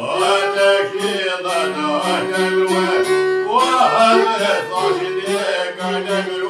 وتكيدا وتلوى وهل تجديك نمر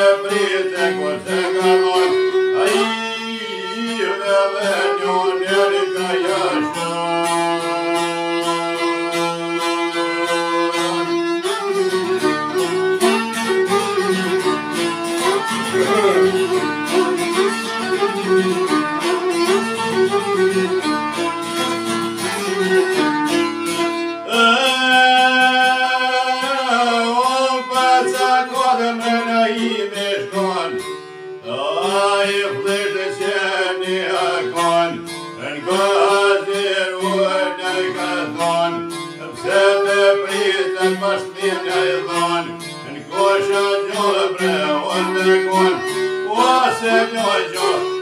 Brite, ko Senhor, Senhor, Senhor.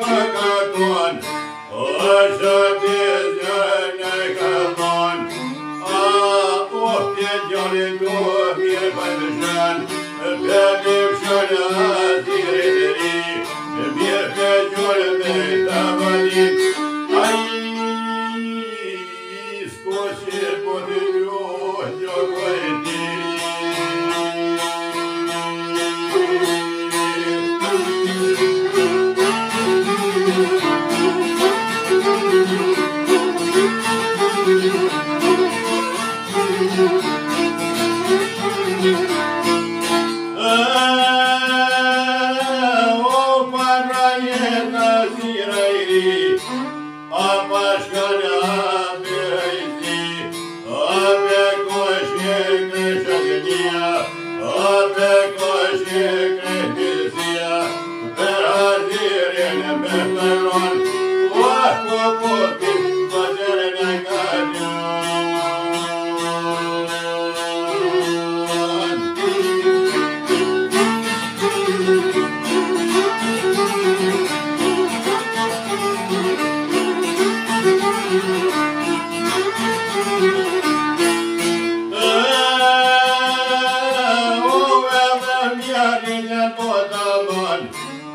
Magagatuan, O Asha jedna z njih, a paš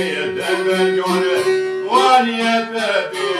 Valiye derber göre Valiye bebeğe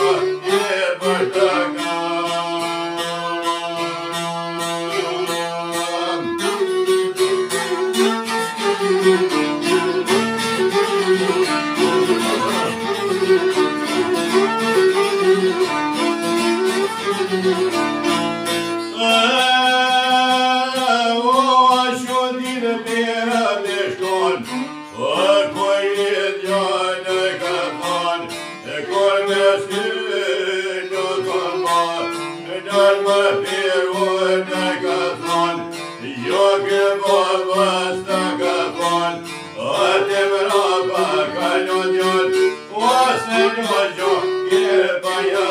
Señor, yo quiero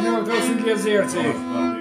măgălion, eu zvaniuri midi senor, în